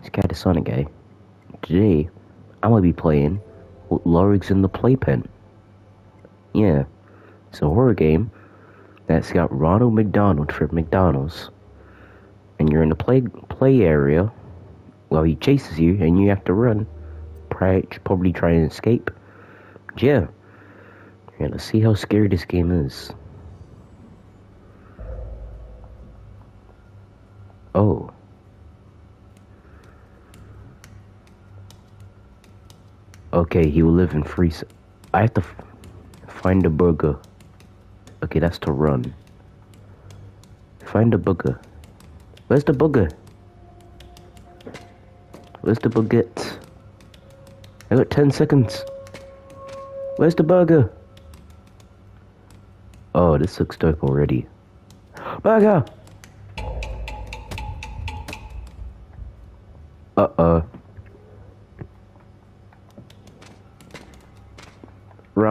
It's Cat Sonic Guy. Today, I'm gonna be playing Lurks in the Playpen. Yeah, it's a horror game that's got Ronald McDonald from McDonald's, and you're in the play play area. Well, he chases you, and you have to run. Probably try and escape. Yeah. Yeah, let's see how scary this game is. Oh. Okay, he will live in freeze. I have to find a burger. Okay, that's to run. Find a burger. Where's the burger? Where's the baguette? I got 10 seconds. Where's the burger? Oh, this looks dope already. Burger!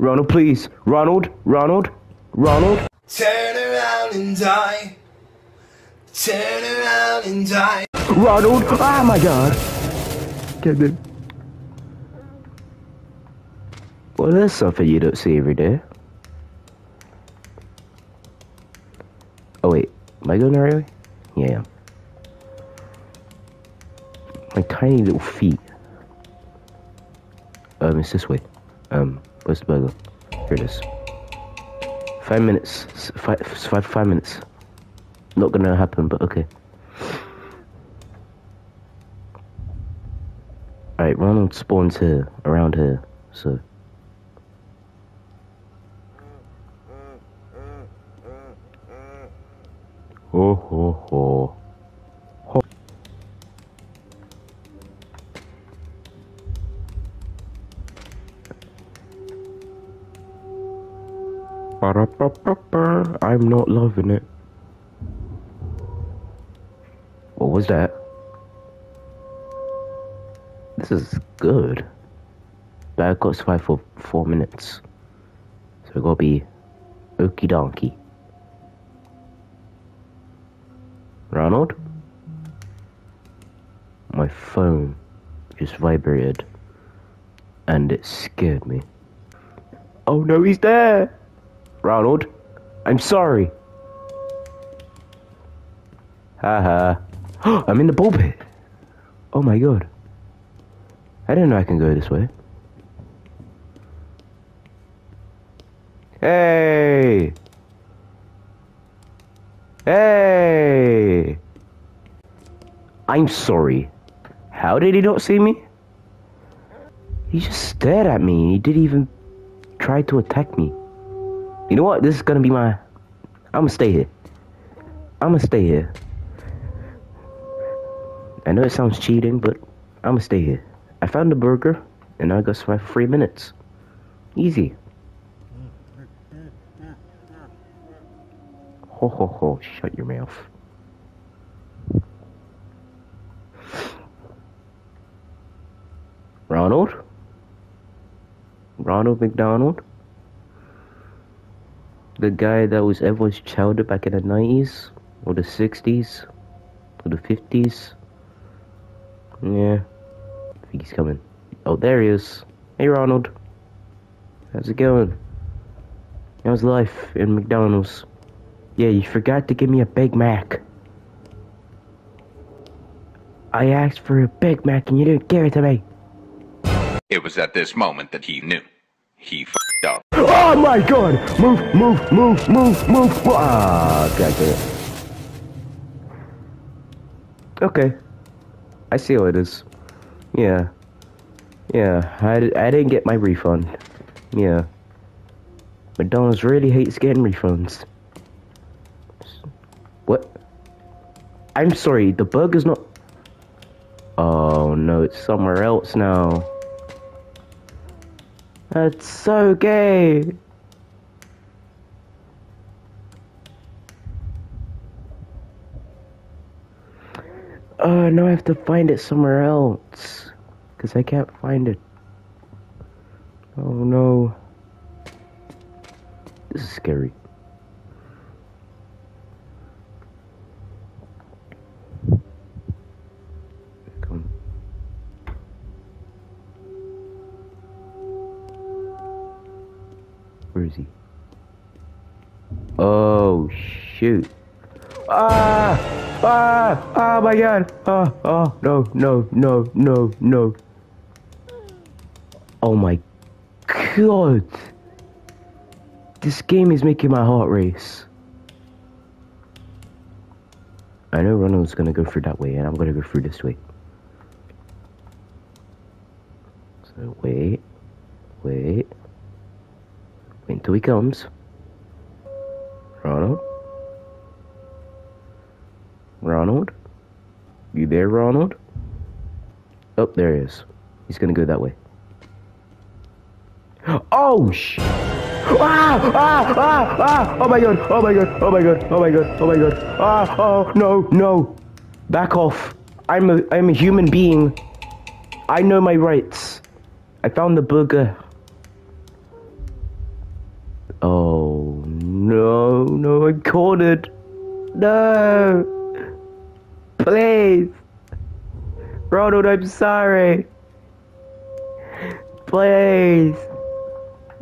Ronald, please. Ronald, Ronald, Ronald. Turn around and die. Turn around and die. Ronald! Oh my god! Get it. Well, there's something you don't see every day. Oh wait, am I going the right way? Yeah. My tiny little feet. Um, it's this way. Um, where's the burger? Here it is. Five minutes. Five, five, five minutes. Not gonna happen, but okay. Alright, Ronald spawns here, around here, so. Uh, uh, uh, ho ho ho. ho. I'm not loving it. What was that? This is good. But I got survive for four minutes. So it gotta be okie donkey. Ronald? My phone just vibrated and it scared me. Oh no, he's there! Ronald, I'm sorry. Haha. I'm in the bull pit. Oh my god. I didn't know I can go this way. Hey! Hey! I'm sorry. How did he not see me? He just stared at me. He didn't even try to attack me. You know what? This is gonna be my... I'm gonna stay here. I'm gonna stay here. I know it sounds cheating, but I'm gonna stay here. I found a burger, and I got for three minutes. Easy. Ho ho ho, shut your mouth. Ronald? Ronald McDonald? The guy that was everyone's child back in the 90s? Or the 60s? Or the 50s? Yeah. I think he's coming. Oh, there he is. Hey, Ronald. How's it going? How's life in McDonald's? Yeah, you forgot to give me a Big Mac. I asked for a Big Mac and you didn't give it to me. It was at this moment that he knew. He Oh my god! Move, move, move, move, move! Ah, god damn it. Okay. I see how it is. Yeah. Yeah, I, I didn't get my refund. Yeah. McDonald's really hates getting refunds. What? I'm sorry, the burger's not. Oh no, it's somewhere else now. That's so gay. Oh, now I have to find it somewhere else. Because I can't find it. Oh no. This is scary. Oh shoot. Ah! Ah! Oh my god! Oh, oh, no, no, no, no, no. Oh my god! This game is making my heart race. I know Ronald's gonna go through that way, and I'm gonna go through this way. So wait, wait, wait until he comes. There, Ronald? Oh, there he is. He's gonna go that way. Oh sh! Ah! Ah! Ah! Ah! Oh my god! Oh my god! Oh my god! Oh my god! Oh my god! Ah! Oh no! No! Back off! I'm a I'm a human being. I know my rights. I found the burger. Oh no! No! I caught it. No! Please, Ronald. I'm sorry. Please.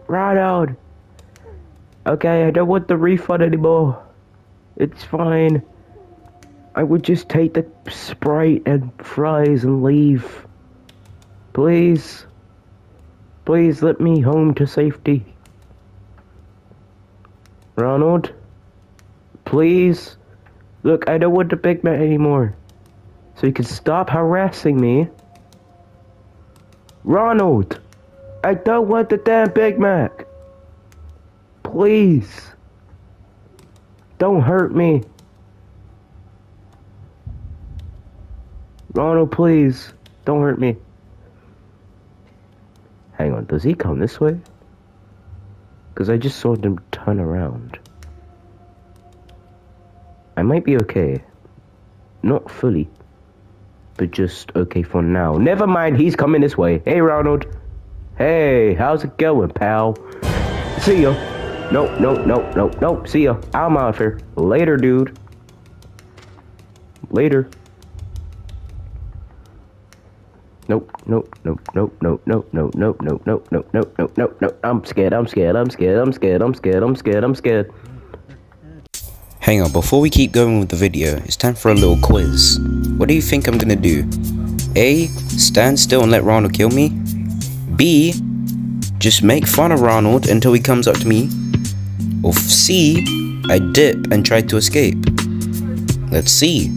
Ronald. Okay, I don't want the refund anymore. It's fine. I would just take the Sprite and fries and leave. Please. Please let me home to safety. Ronald? Please? Look, I don't want the Big Mac anymore. So you can stop harassing me. Ronald! I don't want the damn Big Mac. Please. Don't hurt me. Ronald, please. Don't hurt me. Hang on, does he come this way? Because I just saw them turn around. I might be okay. Not fully. But just okay for now. Never mind, he's coming this way. Hey, Ronald. Hey, how's it going, pal? See ya. Nope, nope, nope, nope, nope. See ya. I'm out of here. Later, dude. Later. Nope, nope, nope, nope, nope, nope, nope, nope, nope, nope, nope, nope, nope, nope. I'm scared, I'm scared, I'm scared, I'm scared, I'm scared, I'm scared, I'm scared. Hang on, before we keep going with the video, it's time for a little quiz. What do you think I'm gonna do? A. Stand still and let Ronald kill me? B. Just make fun of Ronald until he comes up to me? Or C. I dip and try to escape? Let's see.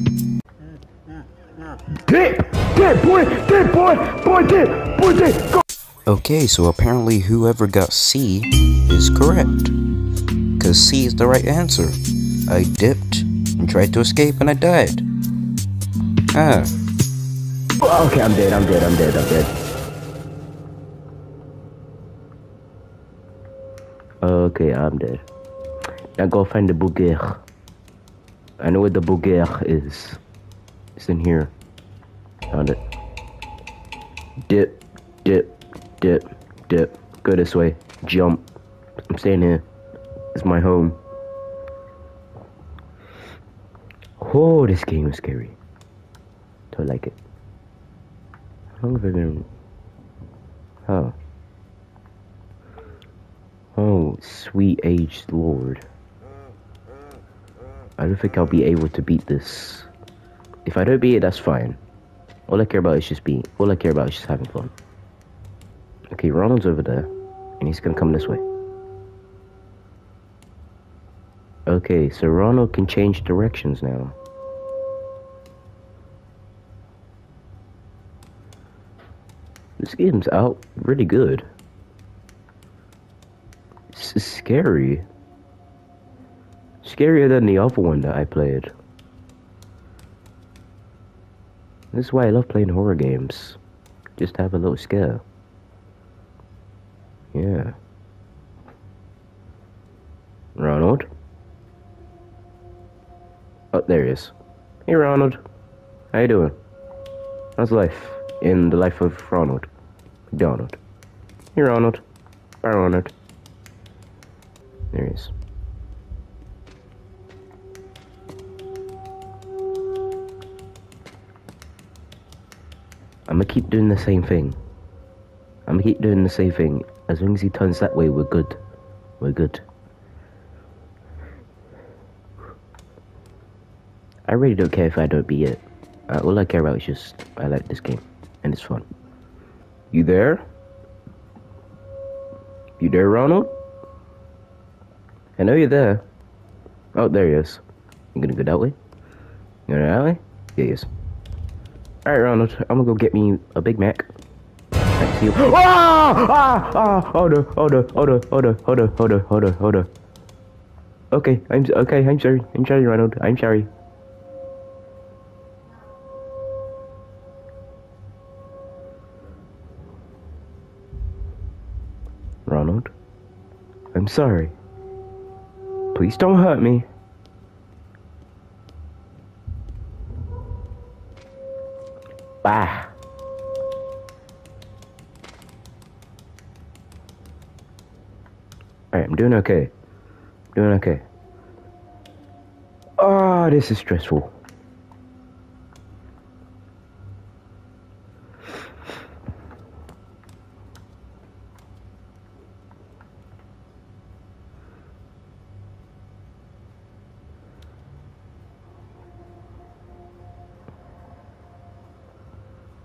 Dip! Dip, boy! Dip, boy! Boy, dip! Boy, dip! Go! Okay, so apparently whoever got C is correct. Cause C is the right answer. I dipped and tried to escape and I died. Ah, Okay, I'm dead, I'm dead, I'm dead, I'm dead. Okay, I'm dead. Now go find the bouguer. I know where the bouguer is. It's in here. Found it. Dip, dip, dip, dip. Go this way. Jump. I'm staying here. It's my home. Oh, this game is scary. Don't like it. How long have I been? Oh. Oh, sweet aged lord. I don't think I'll be able to beat this. If I don't beat it, that's fine. All I care about is just being. All I care about is just having fun. Okay, Ronald's over there, and he's gonna come this way. Okay, so Ronald can change directions now. This game's out really good. Scary. scary. Scarier than the other one that I played. This is why I love playing horror games. Just have a little scare. Yeah. Ronald? Oh, there he is. Hey, Ronald. How you doing? How's life in the life of Ronald McDonald? Hey, Ronald. Bye, Ronald. There he is. I'm gonna keep doing the same thing. I'm gonna keep doing the same thing. As long as he turns that way, we're good. We're good. I really don't care if I don't beat it. Uh, all I care about is just I like this game and it's fun. You there? You there, Ronald? I know you're there. Oh, there he is. You gonna go that way? You gonna go that way? Yeah, he is. Alright, Ronald, I'm gonna go get me a Big Mac. Thanks to you. Ah! Ah! Ah! Hold on, hold on, hold on, hold on, hold on, hold on, hold on, hold on. Okay, I'm okay, I'm sorry. I'm sorry, Ronald. I'm sorry. Sorry. Please don't hurt me. Bye. Alright, I'm doing okay. Doing okay. Oh, this is stressful.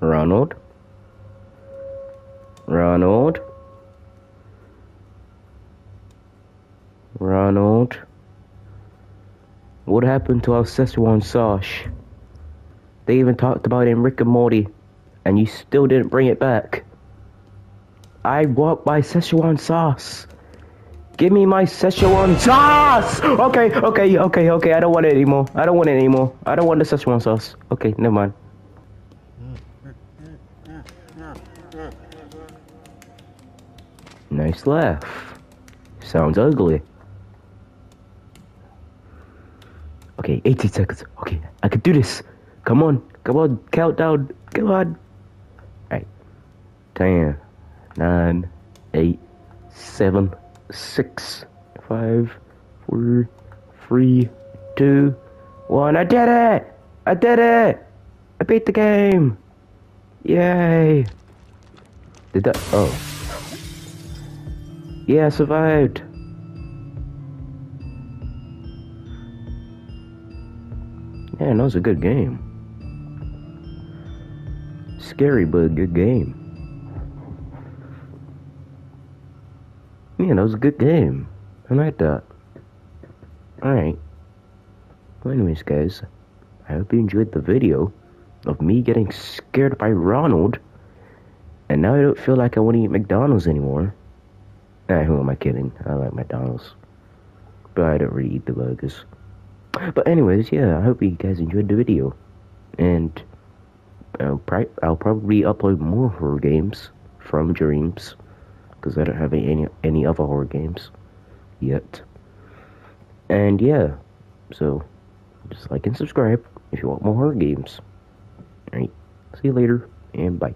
Ronald? Ronald? Ronald? What happened to our Szechuan sauce? They even talked about it in Rick and Morty, and you still didn't bring it back. I want my Szechuan sauce. Give me my Szechuan sauce! Okay, okay, okay, okay. I don't want it anymore. I don't want it anymore. I don't want the Szechuan sauce. Okay, never mind. Nice laugh. Sounds ugly. Okay, 18 seconds. Okay, I can do this. Come on, come on, countdown. Come on. Alright. 10, 9, 8, 7, 6, 5, 4, 3, 2, 1. I did it! I did it! I beat the game! Yay! Did that? Oh. Yeah, I survived. Yeah, that was a good game. Scary, but a good game. Yeah, that was a good game. I like that. Alright. Well, anyways, guys, I hope you enjoyed the video of me getting scared by Ronald. And now I don't feel like I want to eat McDonald's anymore. Who am I kidding? I like McDonald's. But I don't really eat the burgers. But anyways, yeah, I hope you guys enjoyed the video. And I'll, pri- I'll probably upload more horror games from Dreams. Because I don't have any, any other horror games yet. And yeah, so just like and subscribe if you want more horror games. Alright, see you later, and bye.